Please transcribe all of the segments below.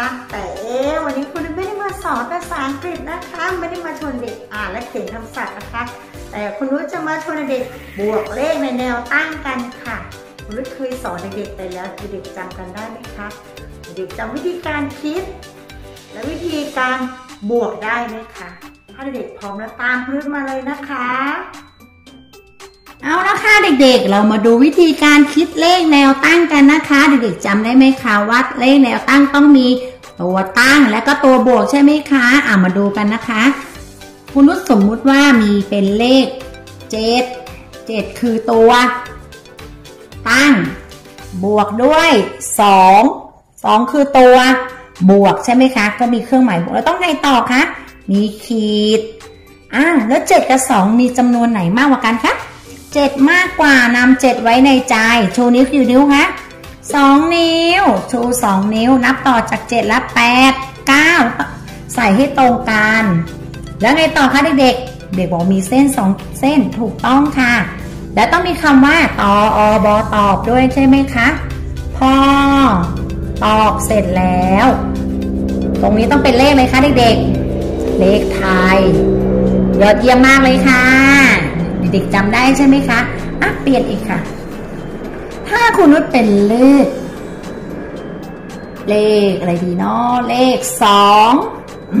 แล้วนะคะแต่เอ๊วันนี้คุณนุชไม่ได้มาสอนภาษาอังกฤษนะคะ ไม่ได้มาชวนเด็กอ่านและเขียนคำศัพท์นะคะ แต่คุณนุชจะมาชวนเด็กบวกเลขในแนวตั้งกันค่ะ คุณนุชเคยสอนเด็กๆไปแล้วเด็กจำกันได้ไหมคะเด็กจำวิธีการคิด และวิธีการบวกได้ไหมคะถ้าเด็กพร้อมแล้วตามคุณนุชมาเลยนะคะเอาละค่ะเด็กๆ เรามาดูวิธีการคิดเลขแนวตั้งกันนะคะ เด็กๆจำได้ไหมคะว่าเลขแนวตั้งต้องมี ตัวตั้งและก็ตัวบวกใช่ไหมคะอ่ามาดูกันนะคะ คุณนุชสมมุติว่ามีเป็นเลขเจ็ดเจ็ดคือตัว ตั้ง บวกด้วยสองสองคือตัวบวกใช่ไหมคะ ก็มีเครื่องหมายบวกแล้วต้องไงต่อคะ มีขีดอ่าแล้วเจ็ดกับสองมีจำนวนไหนมากกว่ากันคะเจ็ดมากกว่านำเจ็ดไว้ในใจ ชูนิ้วกี่นิ้วคะ สองนิ้ว ชูสองนิ้ว นับต่อจากเจ็ดและแปดเก้าใส่ให้ตรงกัน แล้วไงต่อคะเด็กๆ เด็กบอกมีเส้นสองเส้นถูกต้องค่ะ และต้องมีคำว่าตออบอตอบด้วยใช่ไหมคะ พอ ตอบเสร็จแล้ว ตรงนี้ต้องเป็นเลขเลยคะเด็กๆ เลขไทย ยอดเยี่ยมมากเลยค่ะ เด็กๆจำได้ใช่ไหมคะอะเปลี่ยนอีกค่ะ คุณนุชเป็นเลข เลขอะไรดีเนาะเลขสองอ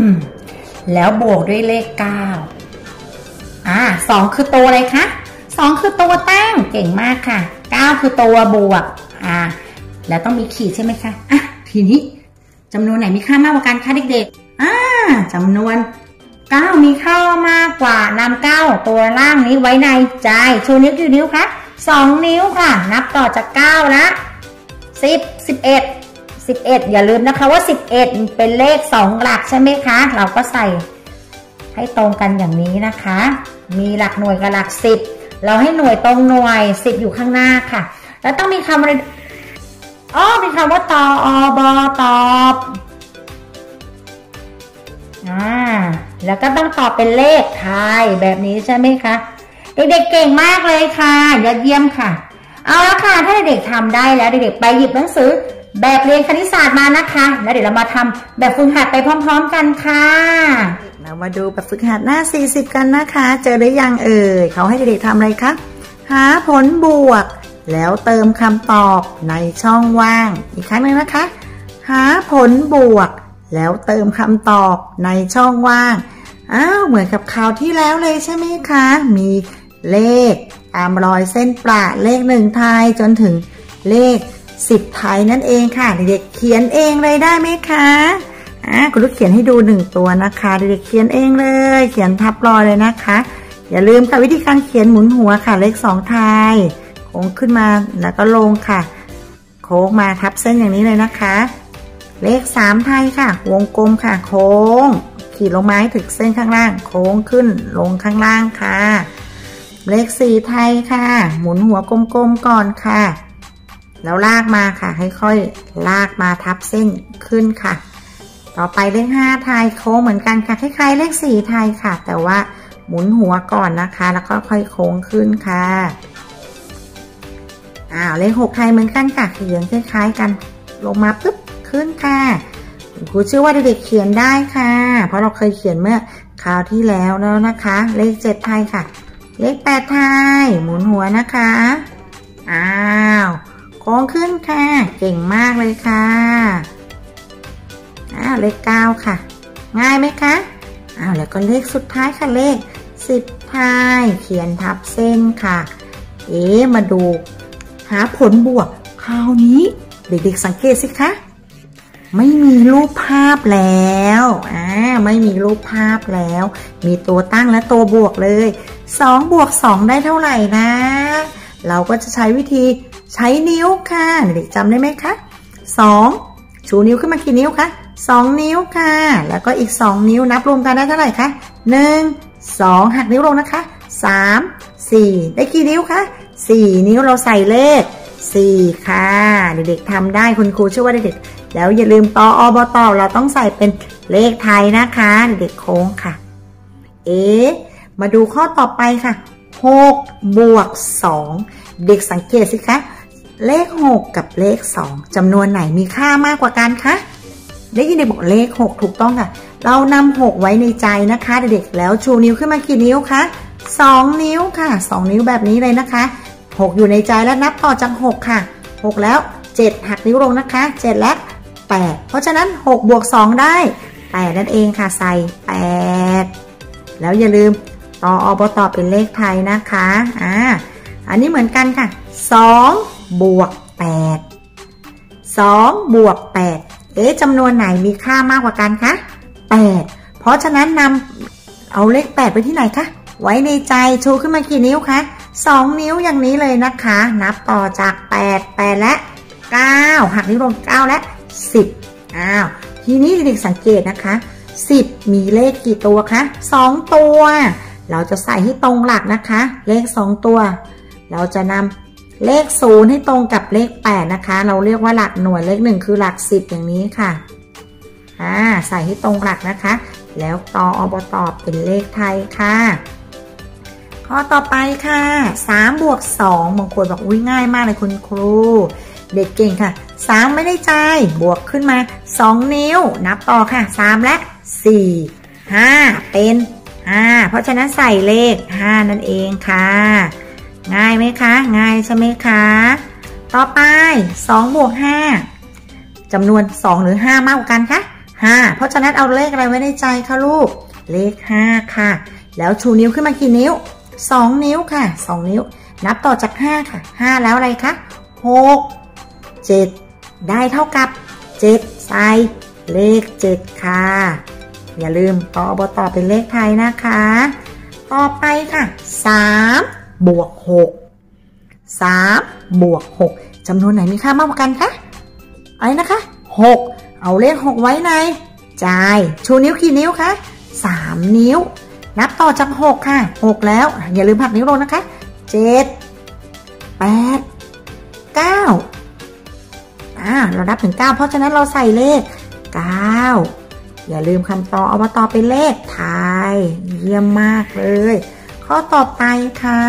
แล้วบวกด้วยเลขเก้าอ่าสองคือตัวอะไรคะสองคือตัวตั้งเก่งมากค่ะเก้าคือตัวบวก อ่า แล้วต้องมีขีดใช่ไหมคะอะทีนี้จำนวนไหนมีค่ามากกว่ากันคะเด็กๆอ่าจำนวน9มีค่ามากกว่านำ9ตัวล่างนี้ไว้ในใจชูนิ้วกี่นิ้วคะ 2 นิ้วค่ะ นับต่อจาก 9 นะ 10 11 11 อย่าลืมนะคะว่า 11 เป็นเลข 2 หลักใช่ไหมคะ เราก็ใส่ให้ตรงกันอย่างนี้นะคะ มีหลักหน่วยกับหลัก 10 เราให้หน่วยตรงหน่วย 10 อยู่ข้างหน้าค่ะ แล้วต้องมีคำอะไรอ๋อมีคำว่าตออบอตอบอ่าแล้วก็ต้องตอบเป็นเลขไทยแบบนี้ใช่ไหมคะ เด็กๆเก่งมากเลยค่ะยอดเยี่ยมค่ะ เอาละค่ะถ้าเด็กๆทำได้แล้วเด็กๆไปหยิบหนังสือ แบบเรียนคณิตศาสตร์มานะคะ แล้วเดี๋ยวเรามาทำแบบฝึกหัดไปพร้อม ๆ กันค่ะเรามาดูแบบฝึกหัดหน้า 40 กันนะคะ เจอหรือยังเอ่ยเขาให้เด็กๆทำอะไรคะหาผลบวก แล้วเติมคำตอบในช่องว่าง อีกครั้งหนึ่งนะคะ หาผลบวก แล้วเติมคำตอบในช่องว่างอ้าวเหมือนกับคราวที่แล้วเลยใช่ไหมคะ มี เลขตามรอยเส้นประเลขหนึ่งไทยจนถึงเลข10ไทยนั่นเองค่ะเด็กๆเขียนเองเลยได้ไหมคะอ่าคุณลูกเขียนให้ดูหนึ่งตัวนะคะเด็กๆเขียนเองเลย เขียนทับรอยเลยนะคะ อย่าลืมค่ะวิธีการเขียนหมุนหัวค่ะ เลขสองไทยโค้งขึ้นมาแล้วก็ลงค่ะ โค้งมาทับเส้นอย่างนี้เลยนะคะ เลขสามไทยค่ะ วงกลมค่ะ โค้ง ขีดลงมาให้ถึงเส้นข้างล่าง โค้งขึ้นลงข้างล่างค่ะ เลขสี่ไทยค่ะ หมุนหัวกลมๆก่อนค่ะ แล้วลากมาค่ะ ค่อยๆ ลากมาทับเส้นขึ้นค่ะ ต่อไปเลขห้าไทยโค้งเหมือนกันค่ะ คล้ายๆ เลขสี่ไทยค่ะ แต่ว่าหมุนหัวก่อนนะคะ แล้วก็ค่อยโค้งขึ้นค่ะอ้าวเลขหกไทยเหมือนกันค่ะเขียนคล้ายๆ กัน ลงมาปุ๊บขึ้นค่ะครูเชื่อว่าเด็กๆเขียนได้ค่ะ เพราะเราเคยเขียนเมื่อคราวที่แล้วแล้วนะคะ เลขเจ็ดไทยค่ะ เลขแปดไทย หมุนหัวนะคะ อ้าว โค้งขึ้นค่ะ เก่งมากเลยค่ะ อ้าวเลขเก้าค่ะ ง่ายไหมคะ อ้าวแล้วก็เลขสุดท้ายค่ะเลขสิบไทย เขียนทับเส้นค่ะ เอ๊มาดู หาผลบวก คราวนี้ เด็กๆสังเกตสิคะ ไม่มีรูปภาพแล้ว อ่า ไม่มีรูปภาพแล้ว มีตัวตั้งและตัวบวกเลย 2บวก2ได้เท่าไหร่นะ เราก็จะใช้วิธีใช้นิ้วค่ะเด็กจำได้ไหมคะ2ชูนิ้วขึ้นมากี่นิ้วคะ2 นิ้วค่ะ แล้วก็อีก 2 นิ้วนับรวมกันได้เท่าไหร่คะ1 2 หักนิ้วลงนะคะ 3 4 ได้กี่นิ้วคะ4 นิ้วเราใส่เลข 4 ค่ะ เด็กๆทำได้คุณครูเชื่อว่าเด็กๆแล้วอย่าลืมตออบตอเราต้องใส่เป็นเลขไทยนะคะ เด็กๆโค้งค่ะ เอ๊ มาดูข้อต่อไปค่ะ6บวก2เด็กสังเกตสิคะ เลข 6 กับเลข 2จำนวนไหนมีค่ามากกว่ากันคะได้ยินเด็กบอกเลข 6 ถูกต้องค่ะ เรานำ6ไว้ในใจนะคะเด็กๆแล้วชูนิ้วขึ้นมากี่นิ้วคะ2 นิ้วค่ะ 2 นิ้วแบบนี้เลยนะคะ 6 อยู่ในใจแล้วนับต่อจาก 6 ค่ะ 6 แล้ว 7 หักนิ้วลงนะคะ 7 และ 8 เพราะฉะนั้น 6 บวก 2 ได้ 8 นั่นเองค่ะ ใส่ 8 แล้วอย่าลืม ต่ออบตอเป็นเลขไทยนะคะ อ่า อันนี้เหมือนกันค่ะ2บวก8 2บวก8เอ๊ะจำนวนไหนมีค่ามากกว่ากันคะ8 เพราะฉะนั้นนำเอาเลข 8 ไปที่ไหนคะ ไว้ในใจชูขึ้นมากี่นิ้วคะ2 นิ้วอย่างนี้เลยนะคะ นับต่อจาก 8 8 และ 9 หักนิ้วลง 9 และ 10 อ้าว ทีนี้เด็กสังเกตนะคะ 10 มีเลขกี่ตัวคะ 2 ตัว เราจะใส่ให้ตรงหลักนะคะ เลข 2 ตัว เราจะนำเลข 0 ให้ตรงกับเลข 8 นะคะ เราเรียกว่าหลักหน่วยเลข 1 คือหลัก 10 อย่างนี้ค่ะอ่าใส่ให้ตรงหลักนะคะ แล้วต่ออบตอบเป็นเลขไทยค่ะ ข้อต่อไปค่ะ3บวก2บางคนบอกอุ้ยง่ายมากเลยคุณครู เด็กเก่งค่ะ 3 ไม่ได้ใจบวกขึ้นมา 2 นิ้ว นับต่อค่ะ 3 และ 4 5 เป็น 5เพราะฉะนั้นใส่เลข 5 นั่นเองค่ะ ง่ายไหมคะ ง่ายใช่ไหมคะ ต่อไป2บวก5จำนวน 2 หรือ 5 มากกว่ากันคะ5เพราะฉะนั้นเอาเลขอะไรไว้ในใจคะลูก เลข 5 ค่ะ แล้วชูนิ้วขึ้นมากี่นิ้ว 2 นิ้วค่ะ 2 นิ้ว นับต่อจาก 5 ค่ะ 5 แล้วอะไรคะ6 7 ได้เท่ากับ 7 ใส่เลข 7 ค่ะ อย่าลืมต่ออบต่อเป็นเลขไทยนะคะ ต่อไปค่ะ3บวก6 3บวก6จำนวนไหนมีค่ามากกว่ากันคะอะไรนะคะ 6 เอาเลข 6 ไว้ในใจชูนิ้วกี่นิ้วคะ3 นิ้ว นับต่อจาก 6 ค่ะ 6 แล้ว อย่าลืมหักนิ้วลงนะคะ 7 8 9อ่าเรานับถึง 9 เพราะฉะนั้นเราใส่เลข 9 อย่าลืมคำตอบเอามาต่อเป็นเลขไทย เยี่ยมมากเลย ข้อต่อไปค่ะ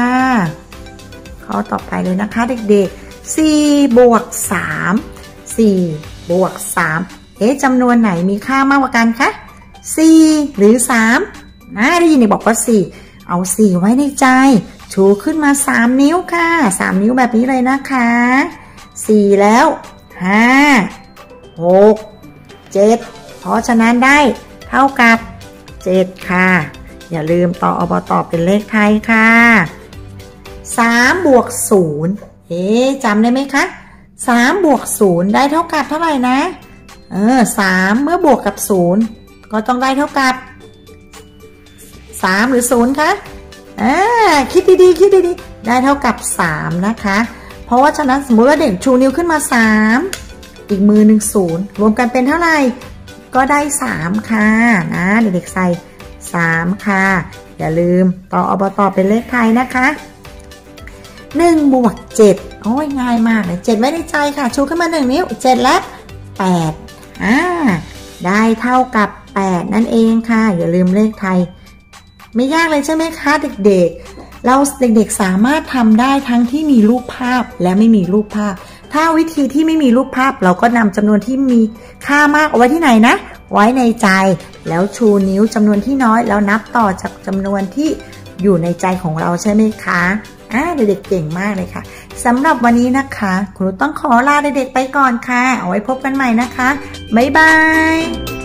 ข้อต่อไปเลยนะคะเด็กๆ4บวก3 4บวก3เอ๊ะจำนวนไหนมีค่ามากกว่ากันคะ4หรือ3นะได้ยินเด็กบอกว่า 4 เอา 4 ไว้ในใจ ชูขึ้นมา 3 นิ้วค่ะ 3 นิ้วแบบนี้เลยนะคะ 4 แล้ว 5 6 7 เพราะฉะนั้นได้เท่ากับ 7 ค่ะ อย่าลืมต่ออบตอบเป็นเลขไทยค่ะ 3 บวก 0 เอ๊จำได้ไหมคะ 3 บวก 0 ได้เท่ากับเท่าไหร่นะ เออ3เมื่อบวกกับ 0 ก็ต้องได้เท่ากับ 3 หรือ 0 คะอ่าคิดดีๆ คิดดีๆ ได้เท่ากับ 3 นะคะ เพราะว่าฉะนั้นสมมุติว่าเด็กชูนิ้วขึ้นมา 3 อีกมือหนึ่งศูนย์รวมกันเป็นเท่าไหร่ ก็ได้ 3 ค่ะนะเด็กๆใส่ 3 ค่ะ อย่าลืมต่ออบตอเป็นเลขไทยนะคะ1บวก7โอ้ยง่ายมากเลย7ไว้ในใจค่ะ ชูขึ้นมา 1 นิ้ว 7 และ8อ่าได้เท่ากับ 8 นั่นเองค่ะ อย่าลืมเลขไทย ไม่ยากเลยใช่ไหมคะเด็กๆ เราเด็กๆสามารถทำได้ทั้งที่มีรูปภาพและไม่มีรูปภาพ ถ้าวิธีที่ไม่มีรูปภาพเราก็นำจำนวนที่มีค่ามากเอาไว้ที่ไหนนะ ไว้ในใจ แล้วชูนิ้วจำนวนที่น้อย แล้วนับต่อจากจำนวนที่อยู่ในใจของเราใช่ไหมคะอ่าเด็กๆเก่งมากเลยค่ะสำหรับวันนี้นะคะ ครูต้องขอลาเด็กๆไปก่อนค่ะ เอาไว้พบกันใหม่นะคะ บ๊ายบาย